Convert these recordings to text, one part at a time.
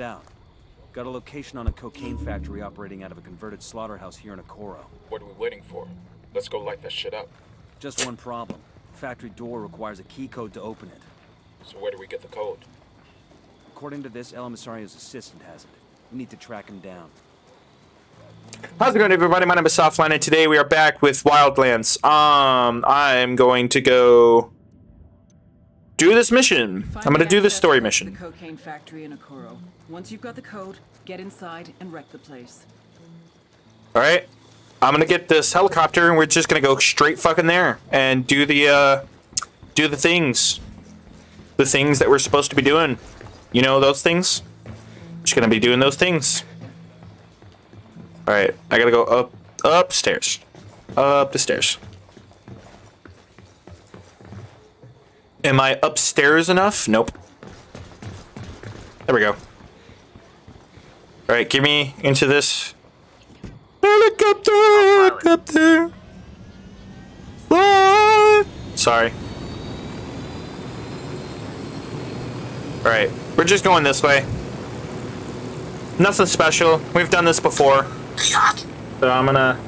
it out. Got a location on a cocaine factory operating out of a converted slaughterhouse here in Ocoro. What are we waiting for? Let's go light that shit up. Just one problem. Factory door requires a key code to open it. So where do we get the code? According to this, El Emisario's assistant has it. We need to track him down. How's it going, everybody? My name is Softline, and today we are back with Wildlands. Um, I'm going to go do this mission. Find I'm going to do this story mission. The cocaine factory in Ocoro. Once you've got the code, get inside and wreck the place. All right, I'm going to get this helicopter, and we're just going to go straight fucking there and do the uh, do the things, the things that we're supposed to be doing. You know those things. Just going to be doing those things. All right, I gotta go up upstairs, up the stairs. Am I upstairs enough? Nope. There we go. All right, get me into this helicopter. Helicopter. Fly. Sorry. All right, we're just going this way. Nothing special. We've done this before. So I'm gonna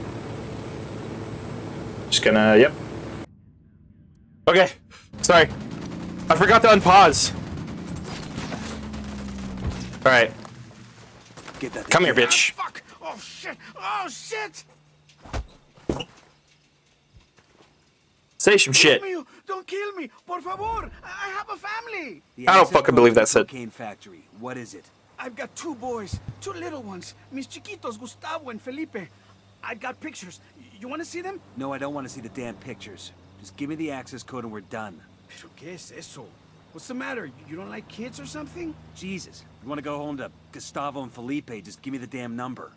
just gonna yep. Okay. Sorry. I forgot to unpause. Alright. Get that. Come here, bitch. Ah, fuck! Oh shit! Oh shit! Say some shit. Mío, don't kill me, por favor. I I have a family. The I don't fucking believe to the that's it. Cocaine factory. What is it? I've got two boys, two little ones, mis chiquitos, Gustavo and Felipe. I've got pictures. You want to see them? No, I don't want to see the damn pictures. Just give me the access code and we're done. Pero qué es eso? What's the matter? You don't like kids or something? Jesus. You want to go home to Gustavo and Felipe? Just give me the damn number.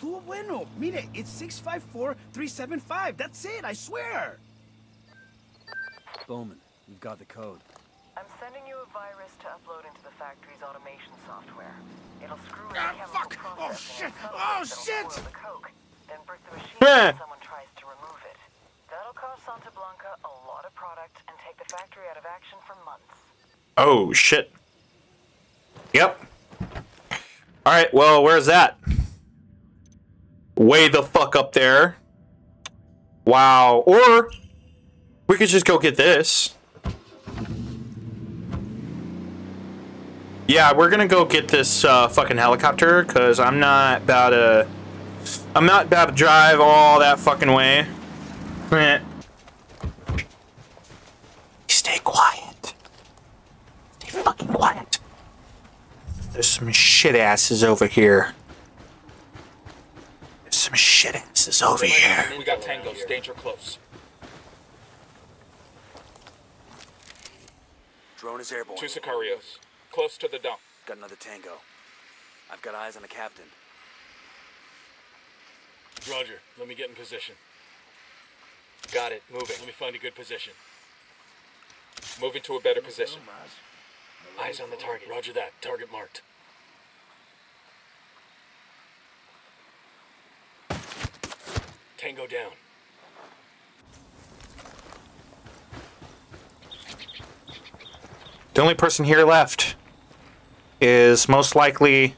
Tú bueno. Mire, it's 654-375. That's it, I swear. Bowman, we've got the code. I'm sending you a virus to upload into the factory's automation software. It'll screw in Ah, fuck! Oh, shit! Oh, shit! spoil the coke, then brick the machine Eh. when someone tries to remove it. That'll cost Santa Blanca a lot of product and take the factory out of action for months. Oh shit. Yep. Alright, well, where's that? Way the fuck up there. Wow. Or we could just go get this. Yeah, we're gonna go get this uh, fucking helicopter because I'm not about to. I'm not about to drive all that fucking way. Eh. Stay quiet. Stay fucking quiet. There's some shit asses over here. There's some shit asses over here. We got tangos. Danger close. Drone is airborne. Two Sicarios. Close to the dump. Got another tango. I've got eyes on the captain. Roger. Let me get in position. Got it. Moving. Let me find a good position. Moving to a better position. Eyes on the target. Roger that. Target marked. Tango down. The only person here left is most likely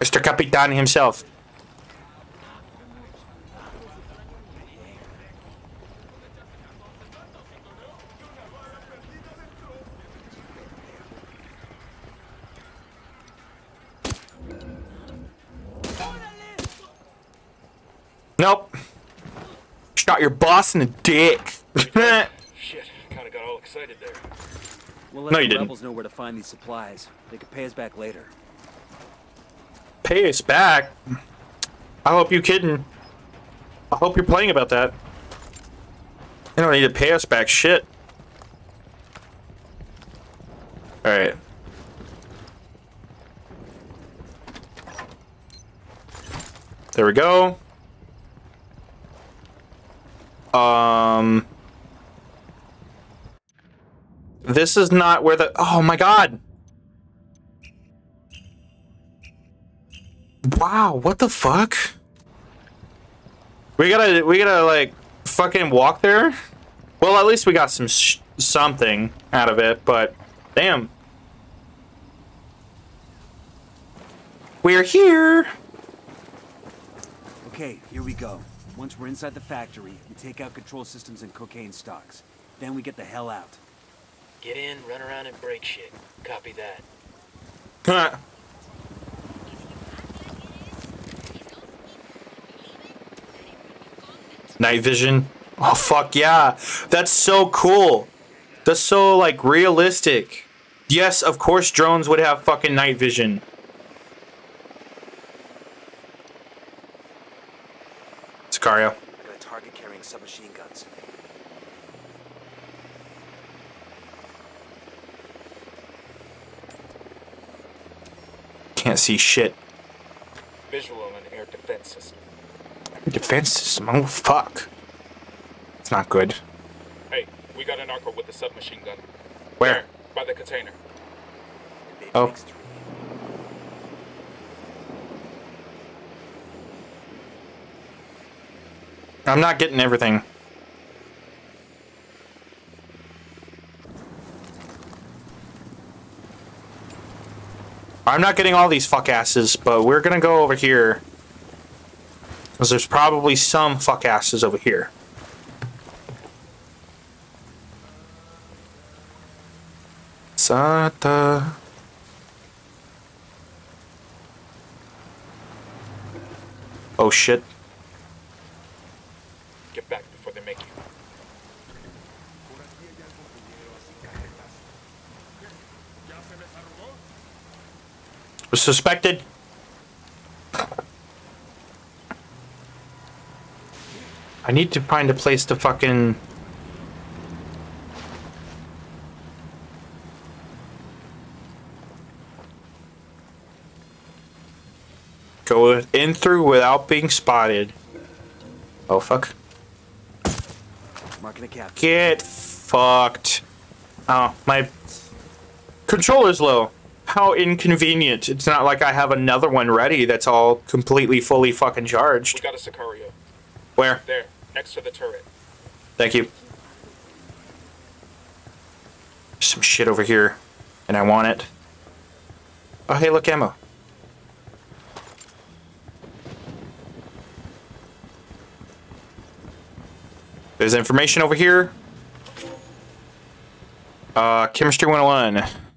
Mr. Capitan himself. Nope. Shot your boss in the dick. Shit. Kind of got all excited there. We'll let No, the you didn't. rebels know where to find these supplies. They could pay us back later. Pay us back. I hope you kidding. I hope you're playing about that. You don't need to pay us back shit. Alright. There we go. Um. This is not where the. Oh my god! Wow, what the fuck? We gotta, we gotta like fucking walk there. Well, at least we got some something out of it, but damn. We're here. Okay, here we go. Once we're inside the factory, we take out control systems and cocaine stocks. Then we get the hell out. Get in, run around, and break shit. Copy that. Huh. Night vision. Oh fuck yeah. That's so cool. That's so like realistic. Yes, of course drones would have fucking night vision. Sicario. I got a target carrying submachine guns. Can't see shit. Visual on an air defense system. Defense system. Oh fuck. It's not good. Hey, we got an arco with a submachine gun. Where? There, by the container. Oh. makes three. I'm not getting everything. I'm not getting all these fuckasses, but we're gonna go over here. Because there's probably some fuckasses over here. Sata. Oh shit. Get back before they make you. Was suspected. I need to find a place to fucking. Go in through without being spotted. Oh fuck. Marking a cap. Get fucked. Oh, my controller's low. How inconvenient. It's not like I have another one ready that's all completely fully fucking charged. We got a Sicario. Where? There, next to the turret. Thank you. There's some shit over here, and I want it. Oh, hey, look, ammo. There's information over here. Uh, chemistry 101.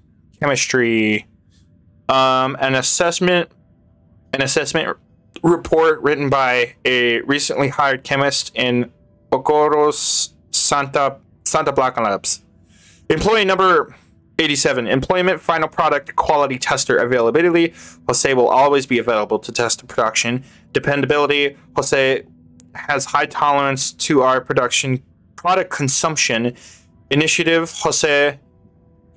Chemistry. Um, an assessment, an assessment report written by a recently hired chemist in Ocoros Santa Santa Blanca Labs. Employee number 87. Employment final product quality tester availability. Jose will always be available to test the production. Dependability. Jose has high tolerance to our production product consumption. Initiative. Jose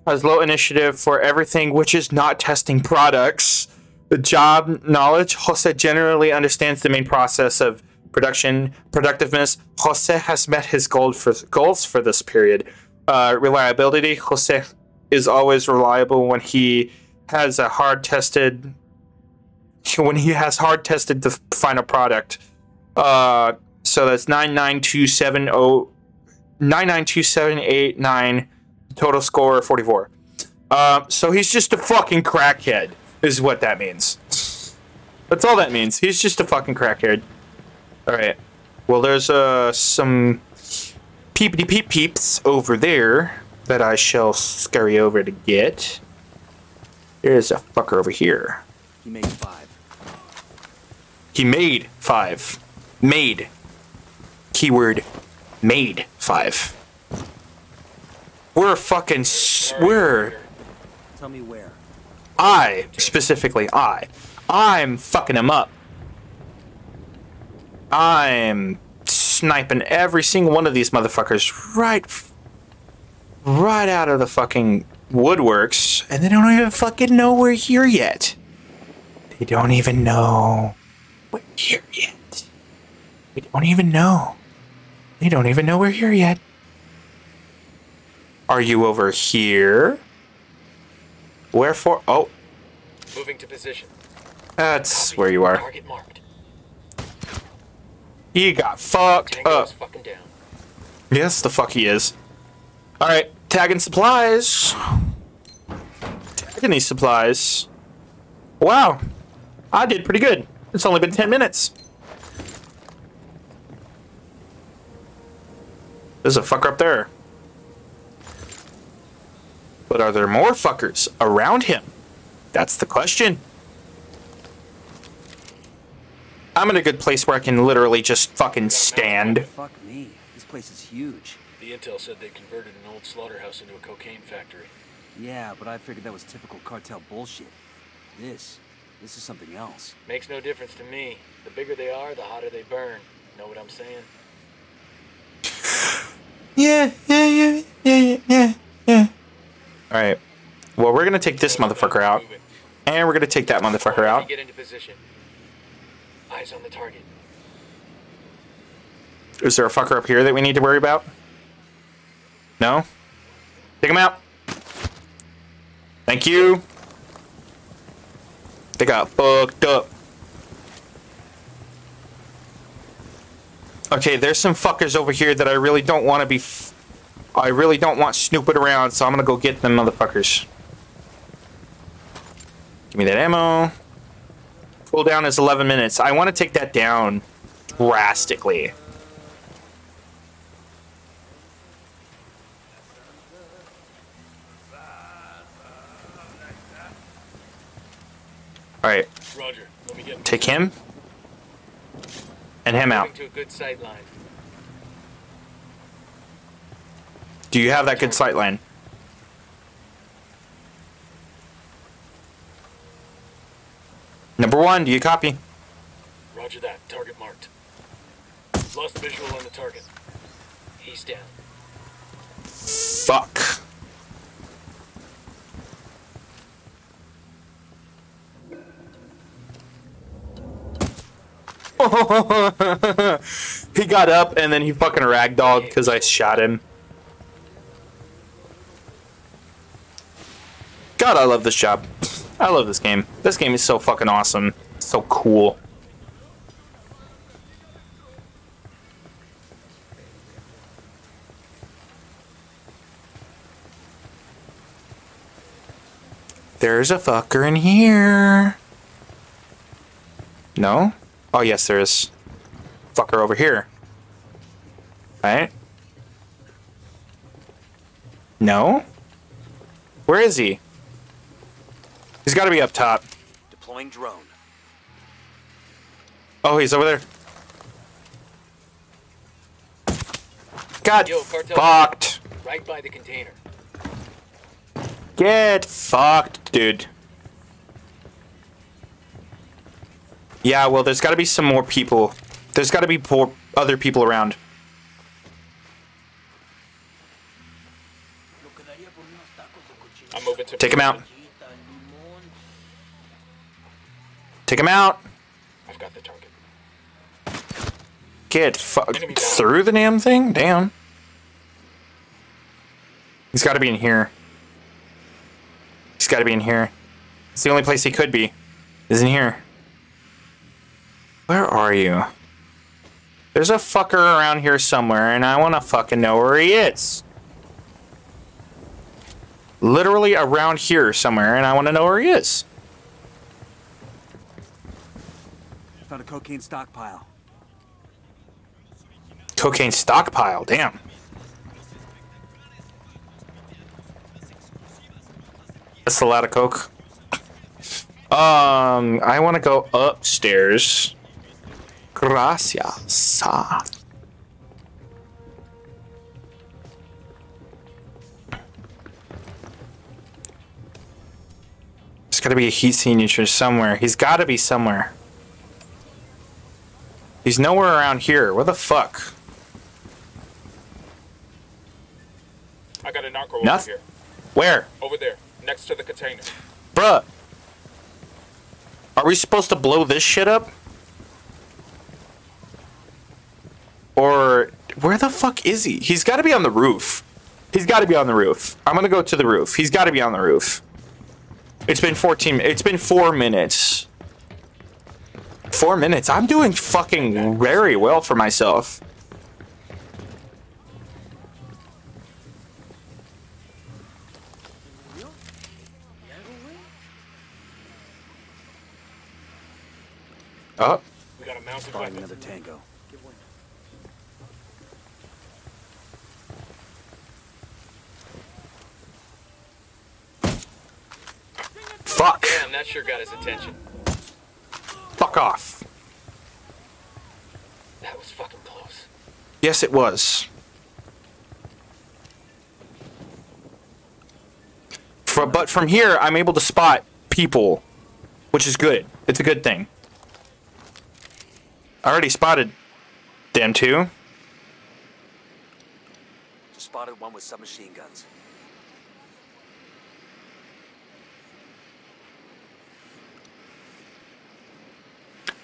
has low initiative for everything which is not testing products. The job knowledge, Jose generally understands the main process of production, productiveness. Jose has met his goal for, goals for this period. Uh, reliability, Jose is always reliable when he has a hard tested when he has hard tested the final product. Uh, so that's 99270 9927890 Total score forty four. Uh, so he's just a fucking crackhead, is what that means. That's all that means. He's just a fucking crackhead. All right. Well, there's uh some peepity peep peeps over there that I shall scurry over to get. There's a fucker over here. He made five. He made five. Made. Keyword made five. We're fucking. We're. Tell me where. I, specifically I. I'm fucking him up. I'm sniping every single one of these motherfuckers right. Right out of the fucking woodworks, and they don't even fucking know we're here yet. They don't even know we're here yet. We don't even know. They don't even know we're here yet. Are you over here? Wherefore? Oh, Moving to position. that's where you are. Target marked. He got fucked Tango up. Yes, the fuck he is. All right, tagging supplies. Tagging these supplies. Wow. I did pretty good. It's only been 10 minutes. There's a fucker up there. But are there more fuckers around him? That's the question. I'm in a good place where I can literally just fucking stand. Fuck me. This place is huge. The intel said they converted an old slaughterhouse into a cocaine factory. Yeah, but I figured that was typical cartel bullshit. This, this is something else. Makes no difference to me. The bigger they are, the hotter they burn. Know what I'm saying? Yeah, yeah, yeah, yeah, yeah, yeah. All right. Well, we're gonna take this motherfucker out, and we're gonna take that motherfucker out. Get into position. Eyes on the target. Is there a fucker up here that we need to worry about? No? Take him out. Thank you. They got fucked up. Okay, there's some fuckers over here that I really don't want to be. I really don't want snooping around, so I'm gonna go get them motherfuckers. Give me that ammo. Cooldown is 11 minutes. I want to take that down drastically. All right, Roger. Let me get take him and him out. moving to a good sight line. Do you have that good sight line? Number one, do you copy? Roger that. Target marked. Lost visual on the target. He's down. Fuck. he got up and then he fucking ragdolled because I shot him. God, I love this job. I love this game. This game is so fucking awesome. So cool. There's a fucker in here. No? Oh, yes, there is. Fucker over here. Right? No? Where is he? He's got to be up top. Deploying drone. Oh, he's over there. God Yo, cartel. fucked. Right by the container. Get fucked, dude. Yeah, well, there's got to be some more people. There's got to be poor other people around. I'm moving to Take him out. position. Take him out. I've got the target. Get fucked through the damn thing. Damn. He's got to be in here. He's got to be in here. It's the only place he could be. Is in here. Where are you? There's a fucker around here somewhere, and I want to fucking know where he is. Literally around here somewhere, and I want to know where he is. Found a cocaine stockpile. Cocaine stockpile. Damn. That's a lot of coke. Um, I want to go upstairs. Gracias. There's got to be a heat signature somewhere. He's got to be somewhere. He's nowhere around here. Where the fuck? I got a narco Noth- over here. Where? Over there. Next to the container. Bruh. Are we supposed to blow this shit up? Or where the fuck is he? He's got to be on the roof. He's got to be on the roof. I'm going to go to the roof. He's got to be on the roof. It's been 14 It's been 4 minutes. 4 minutes. I'm doing fucking very well for myself. Oh, We got a mounted Spotting weapon. another tango. fuck. Damn, that sure got his attention. Fuck off. That was fucking close. Yes, it was. For, but from here, I'm able to spot people, which is good. It's a good thing. I already spotted them two. Just spotted one with submachine guns.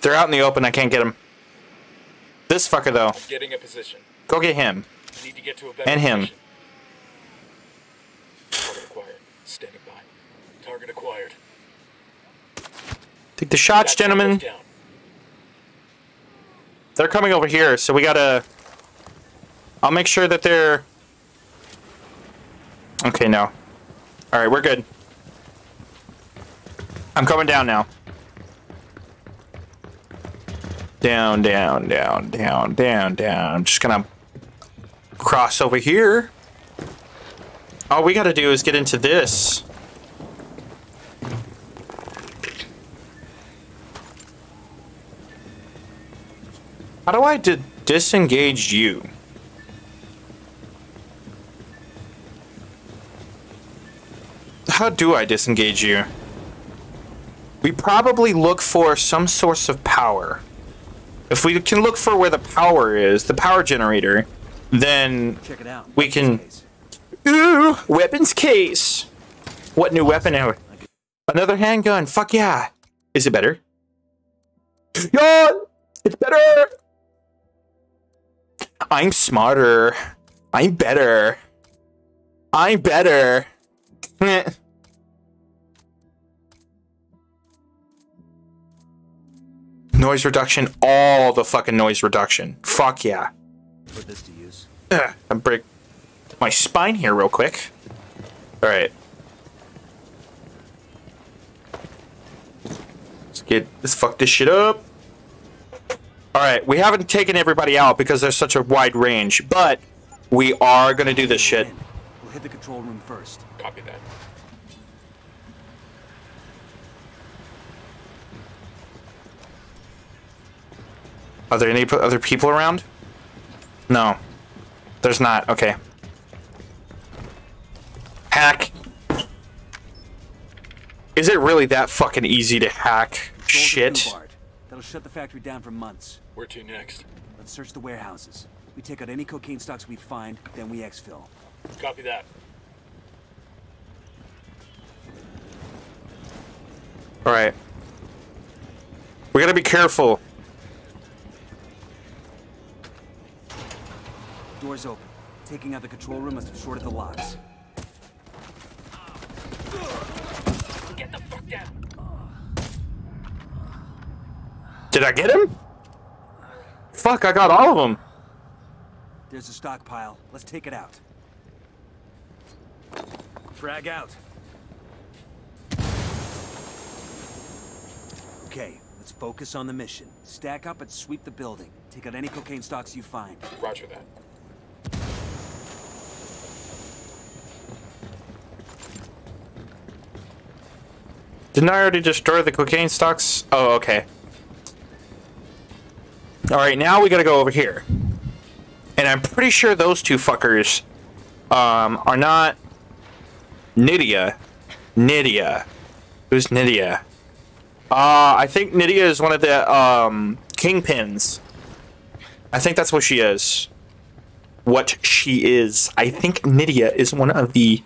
They're out in the open. I can't get them. This fucker, though. Getting a position. Go get him. Need to get to a better And him. position. Target acquired. Standing by. Target acquired. Take the shots, gentlemen. They're coming over here, so we gotta... I'll make sure that they're... Okay, no. Alright, we're good. I'm coming down now. Down, down, down, down, down, down. I'm just gonna cross over here. All we gotta do is get into this. How do I disengage you? How do I disengage you? We probably look for some source of power. If we can look for where the power is, the power generator, then Check it out. We can- Case. Ooh, weapons case. What new weapon? Another handgun. Fuck yeah. Is it better? Yeah, it's better. I'm smarter. I'm better. I'm better. noise reduction, all the fucking noise reduction. Fuck yeah. Put this to use. Ugh, I break my spine here real quick. All right. Let's get let's fuck this shit up. All right, we haven't taken everybody out because there's such a wide range, but we are gonna do this shit. We'll hit the control room first. Copy that. Are there any other people around? No, there's not. Okay. Hack. Is it really that fucking easy to hack Control shit? That'll shut the factory down for months. Where to next? Let's search the warehouses. We take out any cocaine stocks we find, then we exfil. Copy that. All right. We gotta be careful. Doors open. Taking out the control room must have shorted the locks. Get the fuck down. Did I get him? Fuck, I got all of them. There's a stockpile. Let's take it out. Frag out. Okay, let's focus on the mission. Stack up and sweep the building. Take out any cocaine stocks you find. Roger that. Didn't I already destroy the cocaine stocks? Oh, okay. All right, now we gotta go over here. And I'm pretty sure those two fuckers um, are not Nydia. Nydia. Who's Nydia? Uh, I think Nydia is one of the um, kingpins. I think that's what she is. What she is. I think Nydia is one of the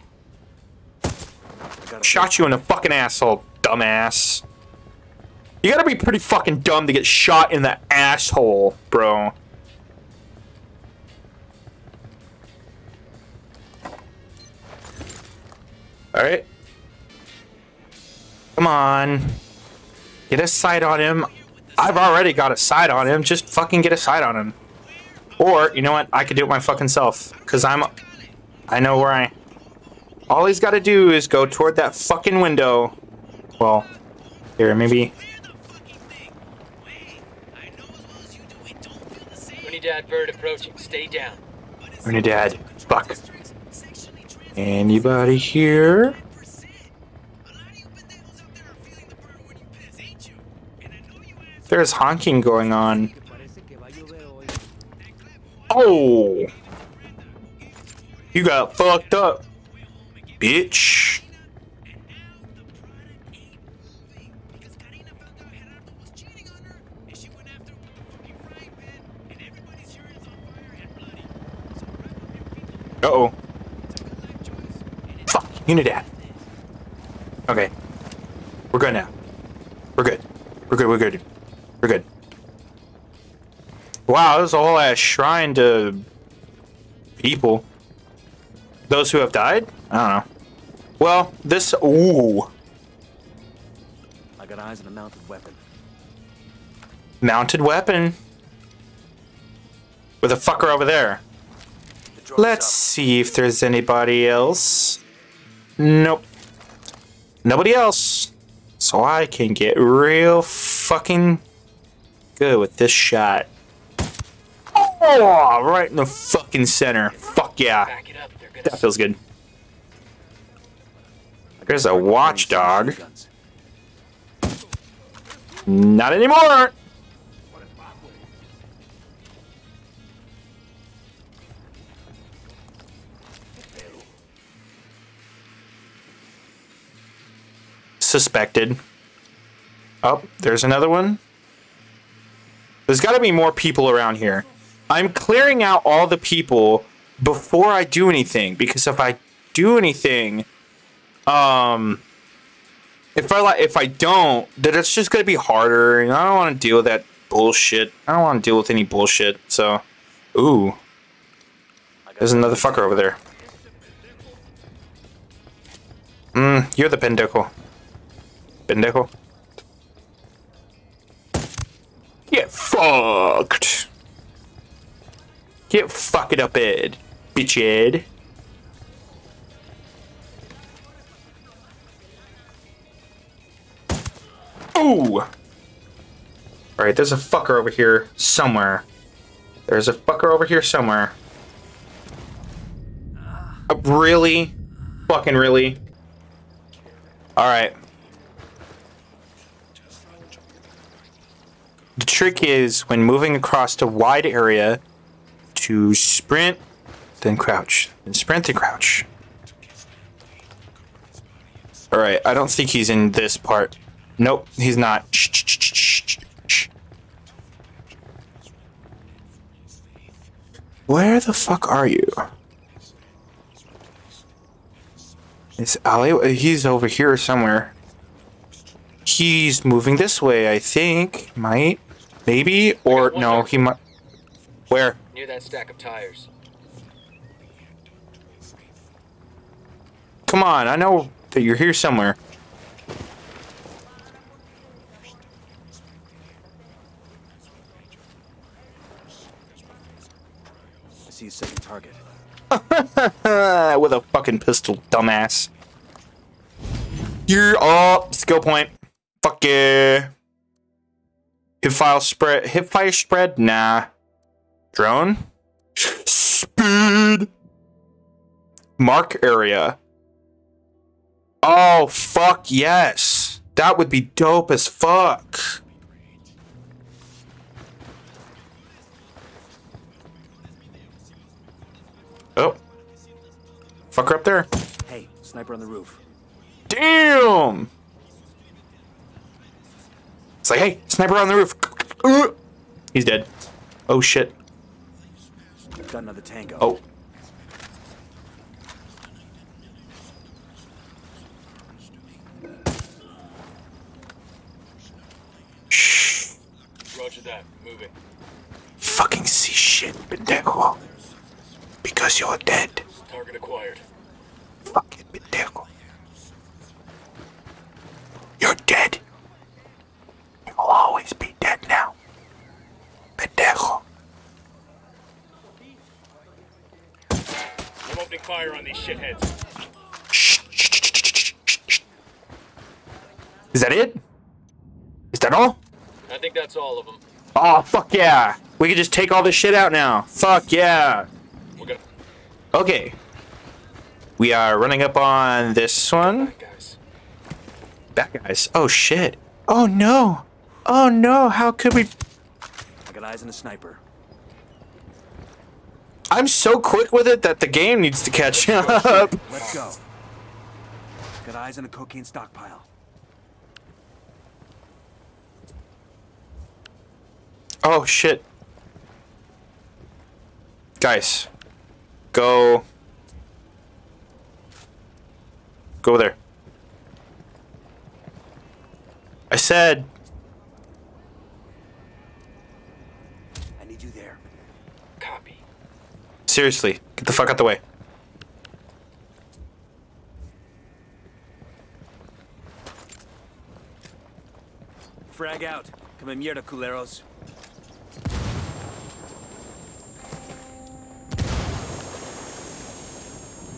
Shot you in the fucking asshole, dumbass. You gotta be pretty fucking dumb to get shot in the asshole, bro. Alright. Come on. Get a sight on him. I've already got a sight on him. Just fucking get a sight on him. Or, you know what? I could do it my fucking self. Because I'm... I know where I... All he's got to do is go toward that fucking window. Well, here, maybe. Unidad bird approaching. Stay down. Unidad. Fuck. Anybody here? There's honking going on. Oh! You got fucked up, bitch. Uh oh. Fuck, Unidad. Okay. We're good now. We're good. We're good, we're good. We're good. Wow, there's a whole ass shrine to people. Those who have died? I don't know. Well, this ooh. I got eyes on a mounted weapon. Mounted weapon. With a fucker over there. Let's see if there's anybody else. Nope. Nobody else. So I can get real fucking good with this shot. Oh, right in the fucking center. Fuck yeah. That feels good. There's a watchdog. Not anymore. Suspected. Oh, there's another one. There's got to be more people around here. I'm clearing out all the people before I do anything because if I do anything, um, if I if I don't, then it's just gonna be harder, and I don't want to deal with that bullshit. I don't want to deal with any bullshit. So, ooh, there's another fucker over there. Mm, you're the pendejo. Pendejo. Get fucked. Get fucked up, Ed. Bitch, Ed. Ooh! Alright, there's a fucker over here somewhere. There's a fucker over here somewhere. Uh, really? Fucking really? Alright. The trick is when moving across a wide area to sprint, then crouch. Then sprint, then crouch. Alright, I don't think he's in this part. Nope, he's not. Where the fuck are you? Is Ali? He's over here somewhere. He's moving this way, I think. Might. Maybe. Or no, he might. Where? near that stack of tires. Come on, I know that you're here somewhere. I see a second target. With a fucking pistol, dumbass. You're up. Skill point. Fuck yeah. Hip file spread. Hip fire spread? Nah. Drone? Speed. Mark area. Oh, fuck yes. That would be dope as fuck. Oh. Fucker up there. Hey, sniper on the roof. Damn! It's like, hey, sniper on the roof. He's dead. Oh shit. Got another tango. Oh. Shh. Roger that. Moving. Fucking see shit, pendejo. Because you're dead. Target acquired. Fucking pendejo. You're dead. You will always be dead now. Pendejo. I'm opening fire on these shitheads. Is that it? Is that all? I think that's all of them. Oh, fuck yeah. We can just take all this shit out now. Fuck yeah. We're gonna. Okay. We are running up on this one. Back, guys. That guy's. Oh, shit. Oh, no. Oh, no. How could we... I got eyes on a sniper. I'm so quick with it that the game needs to catch up. Let's go. Got eyes on a cocaine stockpile. Oh, shit. Guys. Go. Go there. I said, I need you there. Copy. Seriously, get the fuck out the way. Frag out. Come in mierda, culeros.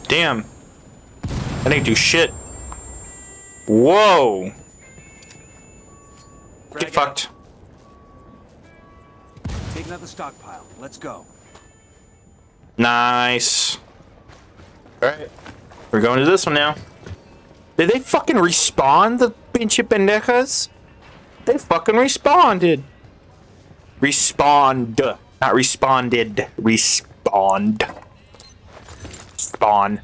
Damn. I didn't do shit. Whoa. Frag Get fucked. Out. Taking out the stockpile. Let's go. Nice. Alright. We're going to this one now. Did they fucking respawn, the pinche pendejas? They fucking responded. Respond. Not responded. Respond. Spawn.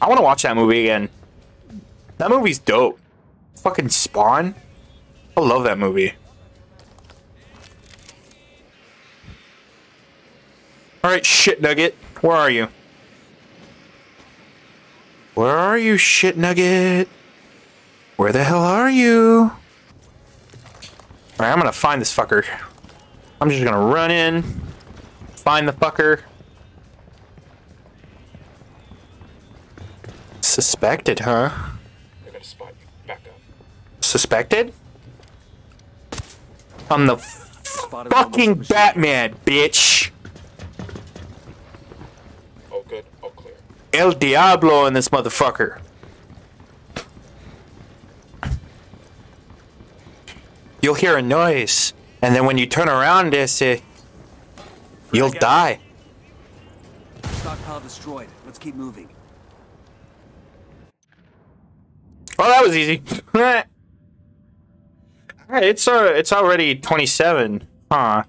I want to watch that movie again. That movie's dope. Fucking Spawn. I love that movie. Alright, shit nugget. Where are you? Where are you, shit nugget? Where the hell are you? Alright, I'm gonna find this fucker. I'm just gonna run in, find the fucker. Suspected, huh? They're gonna spot. Back up. Suspected? I'm the fucking with the machine. Batman, bitch! El Diablo in this motherfucker. You'll hear a noise, and then when you turn around, say, you'll die. Stockpile destroyed. Let's keep moving. Oh, that was easy. It's uh, it's already 27. Huh.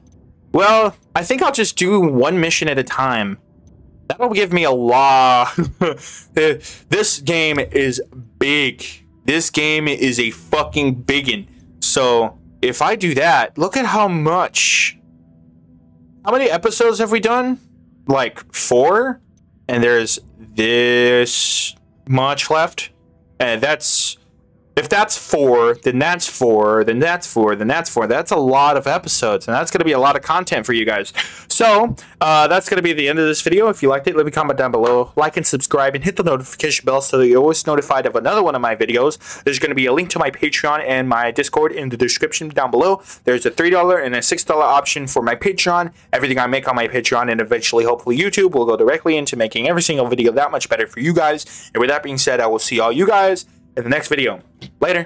Well, I think I'll just do one mission at a time. That'll give me a lot. this game is big. This game is a fucking biggin. So if I do that, look at how much. How many episodes have we done? Like four, and there's this much left, and that's if that's four, then that's four, then that's four, then that's four. That's a lot of episodes, and that's going to be a lot of content for you guys. So, uh, that's going to be the end of this video. If you liked it, leave a comment down below, like and subscribe, and hit the notification bell so that you're always notified of another one of my videos. There's going to be a link to my Patreon and my Discord in the description down below. There's a $3 and a $6 option for my Patreon. Everything I make on my Patreon and eventually, hopefully, YouTube will go directly into making every single video that much better for you guys. And with that being said, I will see all you guys in the next video. Later.